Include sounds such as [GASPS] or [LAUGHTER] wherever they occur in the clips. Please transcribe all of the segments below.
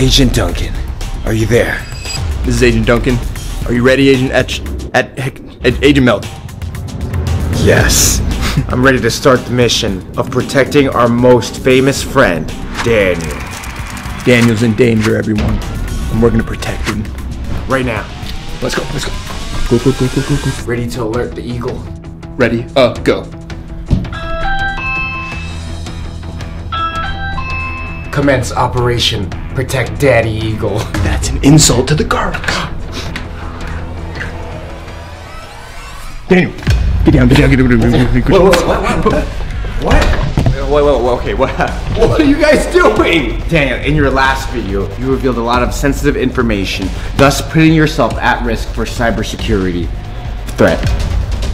Agent Duncan, are you there? This is Agent Duncan. Are you ready, Agent Etch? At, at Agent Meld. Yes. [LAUGHS] I'm ready to start the mission of protecting our most famous friend, Daniel. Daniel's in danger, everyone. And we're gonna protect him. Right now. Let's go, let's go. Go, go, go, go, go, go. Ready to alert the Eagle. Ready? Uh, go. Commence Operation Protect Daddy Eagle. [LAUGHS] That's an insult to the guards. Daniel, get down, get down, get down, get down. Get down. What? What? Wait, wait, wait, okay, what? [LAUGHS] What are you guys doing? Daniel, in your last video, you revealed a lot of sensitive information, thus putting yourself at risk for cybersecurity threat.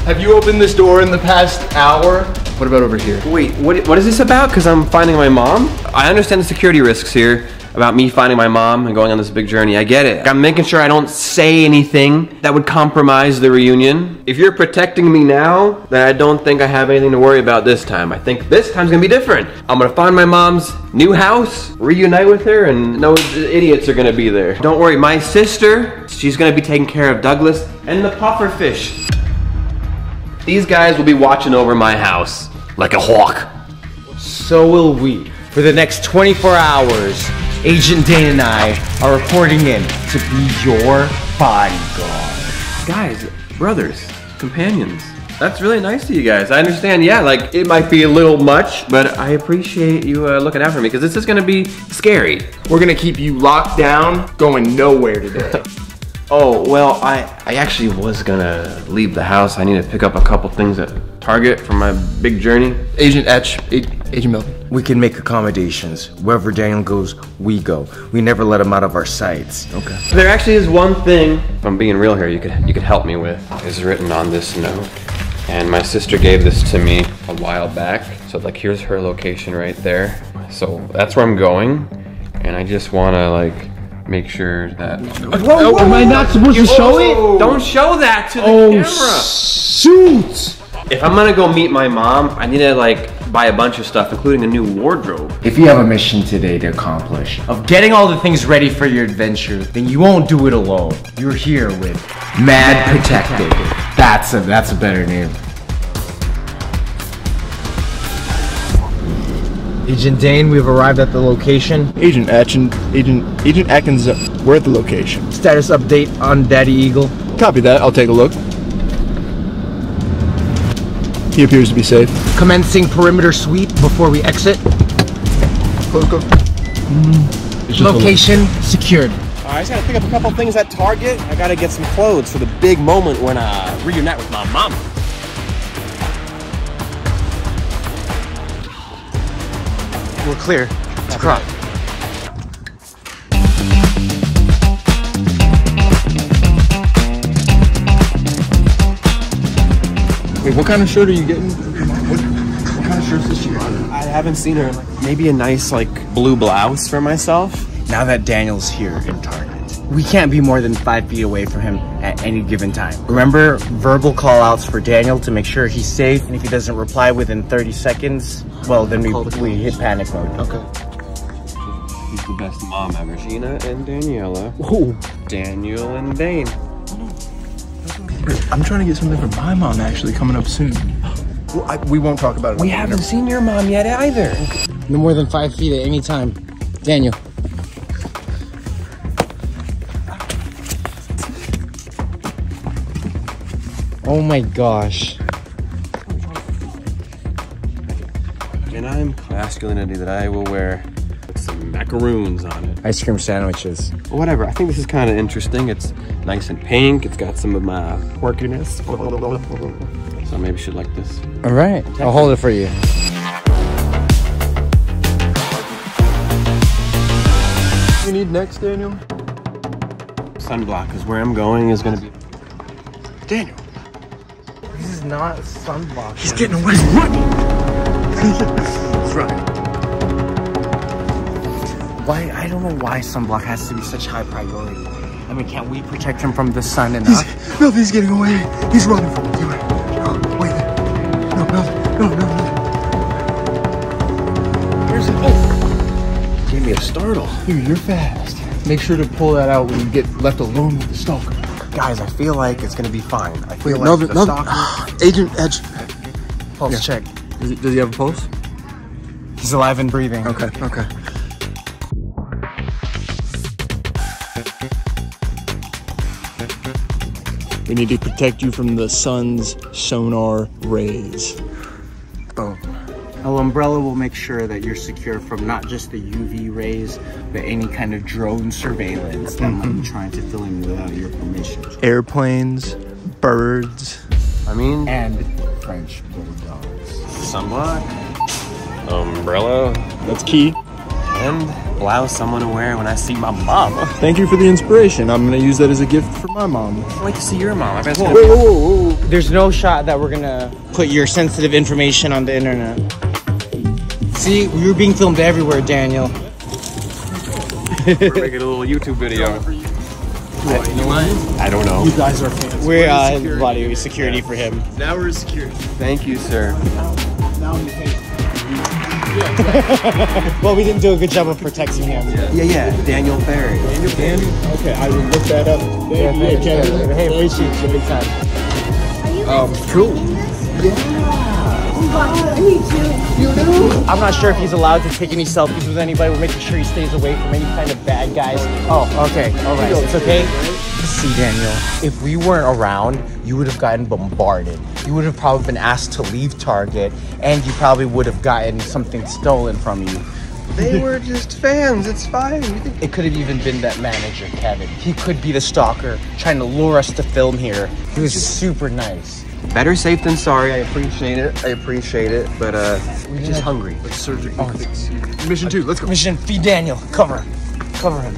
Have you opened this door in the past hour? What about over here? Wait, what, what is this about? Because I'm finding my mom? I understand the security risks here about me finding my mom and going on this big journey. I get it. I'm making sure I don't say anything that would compromise the reunion. If you're protecting me now, then I don't think I have anything to worry about this time. I think this time's gonna be different. I'm gonna find my mom's new house, reunite with her, and no idiots are gonna be there. Don't worry, my sister, she's gonna be taking care of Douglas and the pufferfish. These guys will be watching over my house like a hawk. So will we. For the next 24 hours, Agent Dane and I are reporting in to be your bodyguard. Guys, brothers, companions. That's really nice to you guys. I understand, yeah, like it might be a little much, but I appreciate you uh, looking out for me because this is gonna be scary. We're gonna keep you locked down, going nowhere today. [LAUGHS] Oh, well, I, I actually was gonna leave the house. I need to pick up a couple things at Target for my big journey. Agent Etch, Agent Meld. We can make accommodations. Wherever Daniel goes, we go. We never let him out of our sights. Okay. There actually is one thing, if I'm being real here, you could you could help me with. Is written on this note. And my sister gave this to me a while back. So like here's her location right there. So that's where I'm going. And I just wanna like make sure that Oh, am I not supposed to show it? Don't show that to the Oh, camera. shoot! If I'm gonna go meet my mom, I need to like buy a bunch of stuff, including a new wardrobe. If you have a mission today to accomplish of getting all the things ready for your adventure, then you won't do it alone. You're here with Mad Protected. That's a that's a better name. Agent Dane, we've arrived at the location. Agent Etch and Agent Agent Atkins, we're at the location. Status update on Daddy Eagle. Copy that. I'll take a look. He appears to be safe. Commencing perimeter sweep before we exit. Go, go. Mm. Location secured. I just gotta pick up a couple things at Target. I gotta get some clothes for the big moment when I reunite with my mom. We're clear. To crop. Wait, what kind of shirt are you getting? What, what kind of shirt is she you on? I haven't seen her. Maybe a nice like blue blouse for myself. Now that Daniel's here in Target, we can't be more than five feet away from him at any given time. Remember verbal call outs for Daniel to make sure he's safe, and if he doesn't reply within 30 seconds, well, then we, we hit panic mode. Okay. Who's the best mom ever? Gina and Daniela. Whoa. Daniel and Dane. I'm trying to get something for my mom actually coming up soon. Well, I, we won't talk about it. We haven't seen your mom yet either. No more than five feet at any time. Daniel. Oh my gosh. And I'm masculinity that I will wear with some macaroons on it. Ice cream sandwiches. Whatever. I think this is kind of interesting. It's nice and pink. It's got some of my quirkiness. So maybe you should like this. All right. I'll hold it for you. you need next, Daniel? Sunblock is where I'm going. Is going to be. Daniel. This is not sunblock. He's getting away. He's running. He's running. Why? I don't know why sunblock has to be such high priority. I mean, can't we protect him from the sun enough? He's, no, he's getting away. He's running from you. No, wait there. No, no, no, no, no. Here's the oh. Gave me a startle. Dude, you're fast. Make sure to pull that out when you get left alone with the stalker. Guys, I feel like it's gonna be fine. I feel like Melvin, the Melvin, stalker [GASPS] Agent Edge. pulse yeah. check. Does he, does he have a pulse? He's alive and breathing. Okay, okay. We need to protect you from the sun's sonar rays. Boom. Our umbrella will make sure that you're secure from not just the UV rays, but any kind of drone surveillance that might mm-hmm. be trying to film you without your permission. Airplanes, birds. I mean, And French bulldogs. sunblock, umbrella, That's key. And blouse someone to wear when I see my mom. Thank you for the inspiration. I'm gonna use that as a gift for my mom. I'd like to see your mom. I gonna Whoa, whoa, whoa, whoa. There's no shot that we're gonna put your sensitive information on the internet. See, you're being filmed everywhere, Daniel. We're making a little YouTube video. I don't know. You guys are fans. We're uh, body security for him. Now we're security. Thank you, sir. Now we pay. [LAUGHS] Well, we didn't do a good job of protecting him. Yeah, yeah, Daniel Ferri. Daniel Ferri? Okay, I will look that up. Thank you, Kevin. Hey, appreciate you big time. Um, cool. I'm not sure if he's allowed to take any selfies with anybody. We're making sure he stays away from any kind of bad guys. Oh, okay. All right. It's okay. See, Daniel, if we weren't around, you would have gotten bombarded. You would have probably been asked to leave Target, and you probably would have gotten something stolen from you. They were just fans. It's fine. It could have even been that manager, Kevin. He could be the stalker trying to lure us to film here. He was super nice. better safe than sorry. I appreciate it. I appreciate it, but uh, we're just hungry. Surgical fix. Mission two, let's go. Mission, feed Daniel. Cover. Cover him.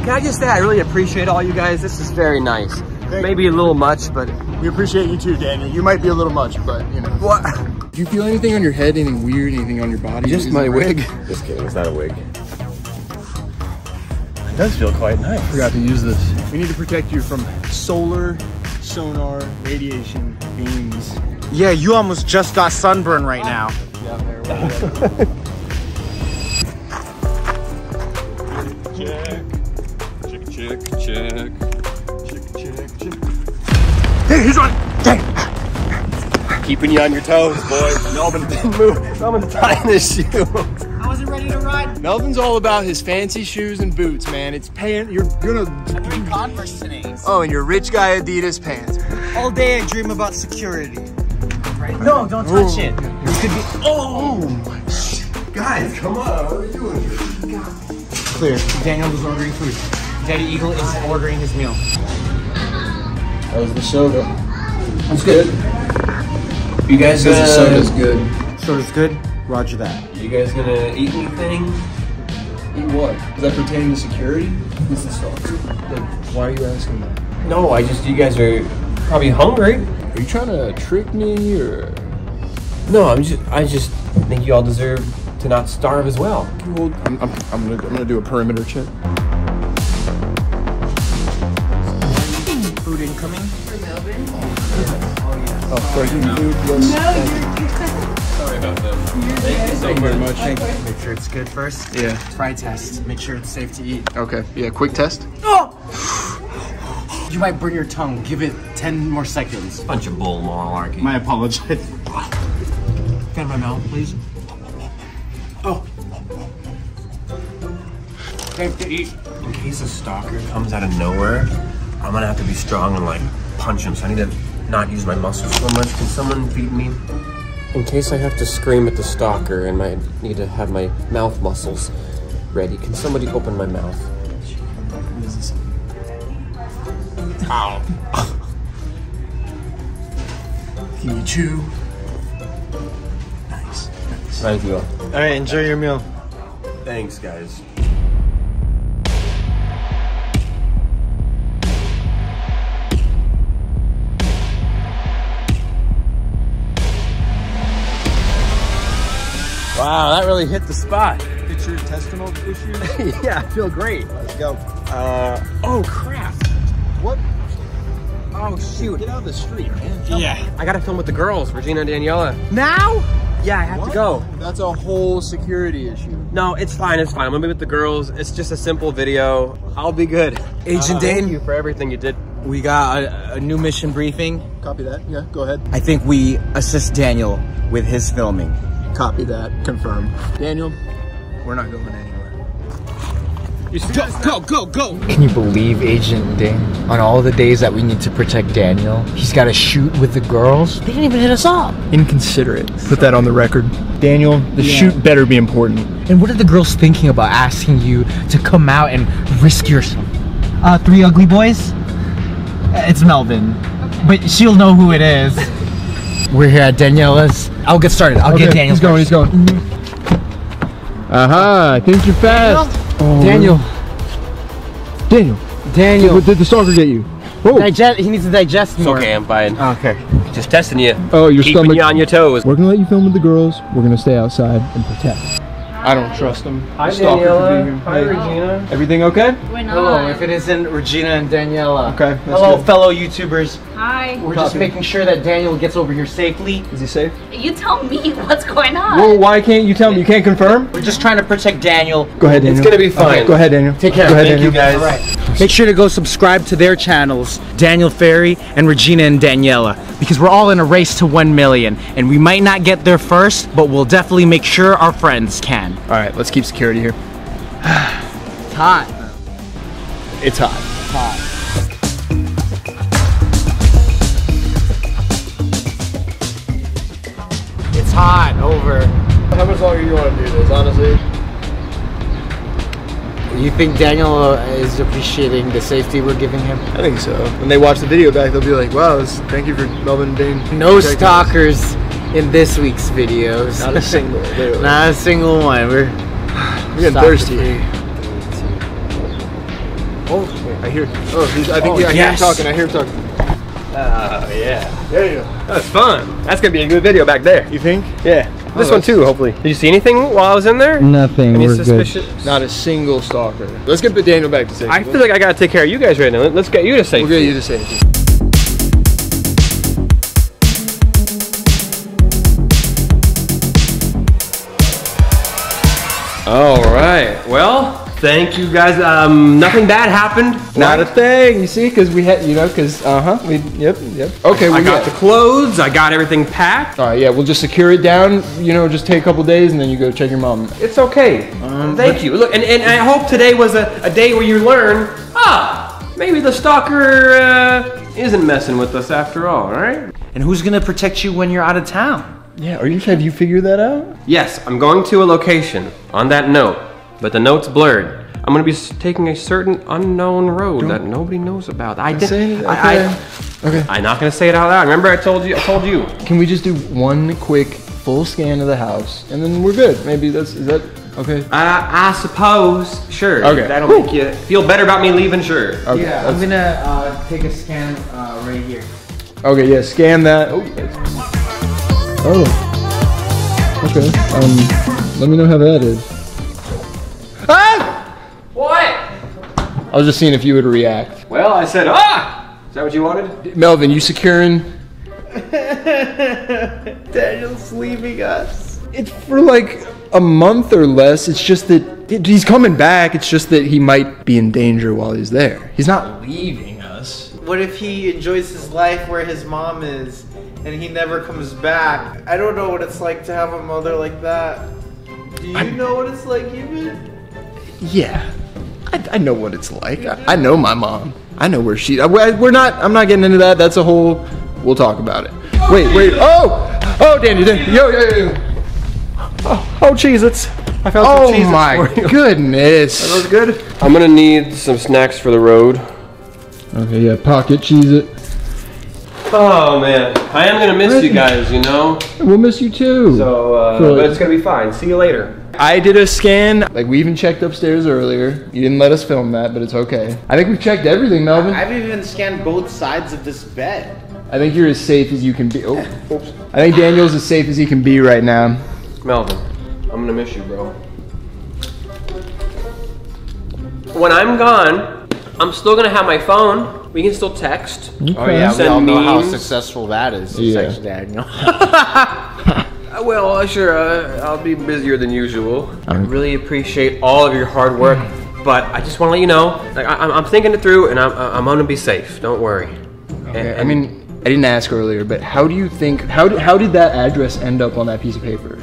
Can I just say I really appreciate all you guys. This is very nice. Maybe a little much, but We appreciate you too, Daniel. You might be a little much, but you know. what? Do you feel anything on your head? Anything weird? Anything on your body? Just Is my it red? wig. Just kidding. It's not a wig. It does feel quite nice. Forgot to use this. We need to protect you from solar, sonar, radiation, beams. Yeah, you almost just got sunburn right now. [LAUGHS] Check, Hey, he's on. Keeping you on your toes, boy. Melvin didn't [LAUGHS] move. Melvin's tying his shoe. I wasn't ready to ride. Melvin's all about his fancy shoes and boots, man. It's paying. You're gonna. I'm wearing Converse today. Oh, and your rich guy Adidas pants. All day I dream about security. Right? No, don't touch it. It could be. Oh! Guys, come on. What are we doing here? Clear. Daniel was ordering food. Daddy Eagle is ordering his meal. That was the soda. That's good. You guys Because the gonna, soda's good. Soda's good. Roger that. you guys gonna eat anything? Eat what? Is that pertaining to security? Who's the stalker? Like, why are you asking that? No, I just, you guys are probably hungry. Are you trying to trick me or? No, I'm just, I just think you all deserve to not starve as well. Well, I'm, I'm, I'm gonna I'm gonna do a perimeter check. Food incoming. Oh, sorry. Food, yes. Sorry about that. Thank you so very much. Make sure it's good first. Yeah. Try test. Make sure it's safe to eat. Okay. Yeah. Quick test. Oh! You might burn your tongue. Give it 10 more seconds. Bunch of bull malarkey. My apologies. Get in my mouth, please. Oh. Safe to eat. In case a stalker comes out of nowhere, I'm gonna have to be strong and like punch him. So I need to not use my muscles so much. Can someone feed me? In case I have to scream at the stalker and I need to have my mouth muscles ready, can somebody open my mouth? Ow. [LAUGHS] Can you chew? Nice. Nice. Thank you. All right, enjoy your meal. Thanks, guys. Wow, that really hit the spot. Get your intestinal issues. [LAUGHS] yeah, I feel great. Let's go. Uh, oh crap. What? Oh shoot! Get out of the street, man. Yeah. I gotta film with the girls, Regina and Daniela. Now? Yeah, I have to go. That's a whole security issue. No, it's fine. It's fine. I'm gonna be with the girls. It's just a simple video. I'll be good. Agent Uh, Thank you for everything you did. We got a, a new mission briefing. Copy that. Yeah, go ahead. I think we assist Daniel with his filming. Copy that. Confirm. Daniel, we're not going anywhere. You Go, go, go! go! Can you believe Agent Dane? On all the days that we need to protect Daniel, he's got to shoot with the girls. They didn't even hit us up. Inconsiderate. Put that on the record. Daniel, the shoot better be important. And what are the girls thinking about asking you to come out and risk yourself? Uh, three ugly boys? It's Melvin, but she'll know who it is. We're here at Daniela's. I'll get started. I'll get Daniel. He's going, he's going. Mm-hmm. Aha, I think you're fast. Oh, Daniel. Daniel. Daniel. What did the stalker get you? Oh, Digest. He needs to digest It's okay. I'm fine. Ah, okay. Just testing you. oh your Keeping stomach. you on your toes. We're gonna let you film with the girls. We're gonna stay outside and protect. I don't trust them. Hi, Stalker could. Hi, Hey. Regina. Everything okay? We're not. Hello, if it isn't Regina and Daniela. Okay, that's Hello, good. fellow YouTubers. Hi. We're just making sure that Daniel gets over here safely. Is he safe? You tell me [LAUGHS] what's going on. Well, why can't you tell me? You can't confirm? We're just trying to protect Daniel. Go ahead, Daniel. It's gonna be fine. Okay, go ahead, Daniel. Take care. Go ahead, Thank you, Daniel. guys. Make sure to go subscribe to their channels, Daniel Ferri and Regina and Daniela, because we're all in a race to 1 million. And we might not get there first, but we'll definitely make sure our friends can. All right, let's keep security here. It's hot. It's hot. It's hot. Over. How much longer you want to do this, honestly? You think Daniel uh, is appreciating the safety we're giving him? I think so. When they watch the video back, they'll be like, "Wow, this, thank you for Melvin and Dane." No stalkers. us." Stalkers in this week's videos. Not a single. literally. [LAUGHS] Not a single one. We're [SIGHS] I'm getting stalker thirsty. free. Oh, wait, I hear. Oh, he's, I think Oh, yeah, I yes. hear him talking. I hear him talking. Oh yeah. There you go. That's fun. That's gonna be a good video back there. You think? Yeah. Oh, this one too, hopefully. Did you see anything while I was in there? Nothing. Any we're suspicious? Not a single stalker. Let's get the Daniel back to safety. I feel like I gotta take care of you guys right now. Let's get you to safety. we'll get you to safety. All right. Well, thank you guys. Um, nothing bad happened. Not a thing. You see, because we had, you know, because uh huh. We yep yep. Okay, I we got the clothes. I got everything packed. All right, yeah, we'll just secure it down. You know, just take a couple days, and then you go check your mom. It's okay. Thank you. Look, and, and I hope today was a, a day where you learn, ah, maybe the stalker uh, isn't messing with us after all, all right? And who's gonna protect you when you're out of town? Yeah, are you? Have you figured that out? Yes, I'm going to a location on that note, but the note's blurred. I'm going to be taking a certain unknown road that nobody knows about. I did. Say it. I, Okay. I, Okay. I'm not going to say it out loud. Remember, I told you. I told you. Can we just do one quick full scan of the house, and then we're good? Maybe that's is that okay? Uh, I suppose. Sure. Okay. That'll Whew. make you feel better about me leaving. Sure. Okay. Yeah, I'm gonna uh, take a scan uh, right here. Okay. Yeah. Scan that. Oh. That's- Oh. Okay. Um. Let me know how that is. Ah! What? I was just seeing if you would react. Well, I said, ah. Is that what you wanted? Melvin, you securing? [LAUGHS] Daniel's leaving us. It's for like a month or less. It's just that it- he's coming back. It's just that he might be in danger while he's there. He's not leaving us. What if he enjoys his life where his mom is and he never comes back? I don't know what it's like to have a mother like that. Do you know what it's like, even? Yeah, I, I know what it's like. I, I know my mom. I know where she. I, we're not. I'm not getting into that. That's a whole. We'll talk about it. Wait, oh, wait. Oh, oh, Danny, Danny. Yo, yo, yo. Oh, oh, Cheez-Its. I found Oh some Cheez-Its my for you. goodness. That was good. I'm gonna need some snacks for the road. Okay, yeah. Pocket cheese it. Oh man, I am gonna miss you guys. You know. We'll miss you too. So, uh, Cool. but it's gonna be fine. See you later. I did a scan. Like we even checked upstairs earlier. You didn't let us film that, but it's okay. I think we checked everything, Melvin. I've even scanned both sides of this bed. I think you're as safe as you can be. Oh, [LAUGHS] oops. I think Daniel's as safe as he can be right now. Melvin, I'm gonna miss you, bro. When I'm gone, I'm still gonna have my phone. We can still text. Oh yeah, we Send all know how memes. successful that is. Yeah. Sex Daniel. Uh, [LAUGHS] [LAUGHS] well, uh, sure, uh, I'll be busier than usual. I really appreciate all of your hard work, but I just want to let you know, like, I, I'm, I'm thinking it through, and I'm, I'm gonna be safe. Don't worry. Okay, I mean, I didn't ask earlier, but how do you think? How did, how did that address end up on that piece of paper?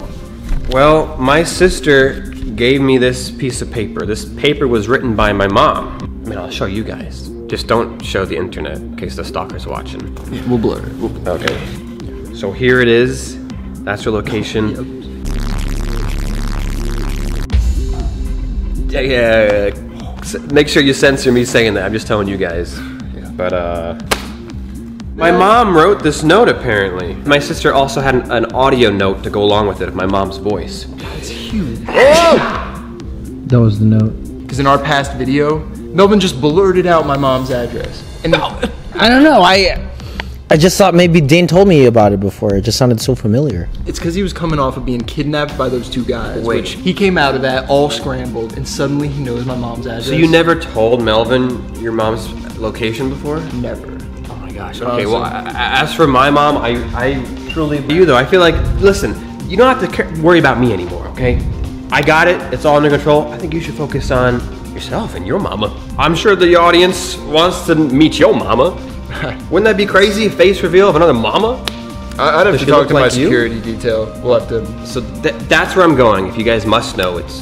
Well, my sister gave me this piece of paper. This paper was written by my mom. I mean, I'll show you guys. Just don't show the internet in case the stalker's watching. We'll blur it. We'll- Okay. So here it is. That's your location. Yeah, yeah. S- Make sure you censor me saying that. I'm just telling you guys. But uh my mom wrote this note apparently. My sister also had an, an audio note to go along with it of my mom's voice. It's huge. That was the note. Because in our past video, Melvin just blurted out my mom's address. And I don't know. I I just thought maybe Dane told me about it before. It just sounded so familiar. it's because he was coming off of being kidnapped by those two guys. Wait. Which he came out of that all scrambled, and suddenly he knows my mom's address. So you never told Melvin your mom's location before? never. Oh my gosh. Okay, well, a- a- as for my mom, I, I truly you though. I feel like, listen, you don't have to ca- worry about me anymore, okay? I got it. It's all under control. I think you should focus on yourself and your mama. I'm sure the audience wants to meet your mama. [LAUGHS] Wouldn't that be crazy? Face reveal of another mama? I, I'd have Does to she talk look to my like you? security detail. We'll have to. So th- that's where I'm going. If you guys must know, it's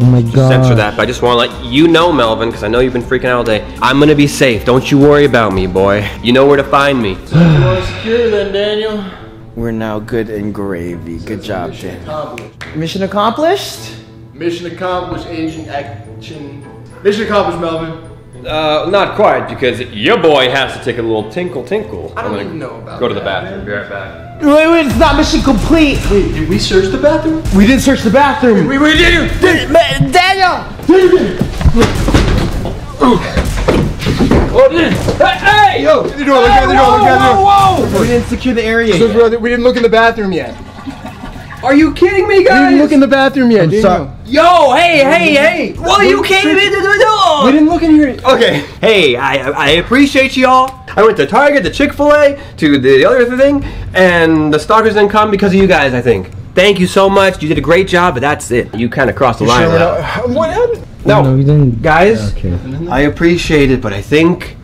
Oh my god. censor that. But I just want to let you know, Melvin, because I know you've been freaking out all day. I'm gonna be safe. Don't you worry about me, boy. You know where to find me. [SIGHS] secure then, Daniel. We're now good and gravy. Good job, Mission Dan. accomplished. Mission accomplished. Mission accomplished. Agent action. Mission accomplished, Melvin. Uh, not quite, because your boy has to take a little tinkle tinkle. I don't even know about Go to the that. bathroom. Be right back. Wait, wait, it's not mission complete. Wait, did we search the bathroom? We didn't search the bathroom. We, we did. Daniel. Hey, yo! Look at the door. Look at the door. Look at the door. Whoa! We didn't secure the area. Yet. we didn't look in the bathroom yet. Are you kidding me, We guys? didn't look in the bathroom yet, did sorry. Yo, hey, hey, hey! Well, you came into the door. We didn't look in here. Okay. Hey, I I appreciate y'all. I went to Target, to Chick Fil A, to the other thing, and the stalkers didn't come because of you guys. I think. Thank you so much. You did a great job, but that's it. You kind of crossed the line. Sure, now. uh, What happened? No, No, you didn't. guys. Okay. I appreciate it, but I think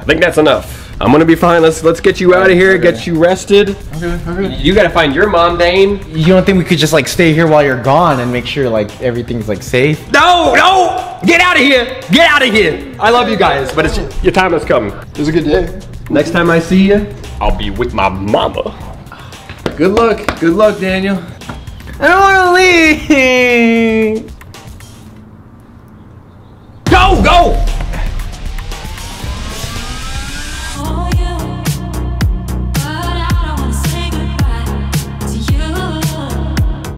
I think that's enough. I'm gonna be fine. Let's let's get you out of here, okay. get you rested. Okay, okay. You gotta find your mom, Dane. You don't think we could just like stay here while you're gone and make sure like everything's like safe? No, no! Get out of here! Get out of here! I love you guys, but it's your time has come. It was a good day. Next time I see you, I'll be with my mama. Good luck. Good luck, Daniel. I don't wanna leave. Go, go!